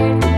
tired.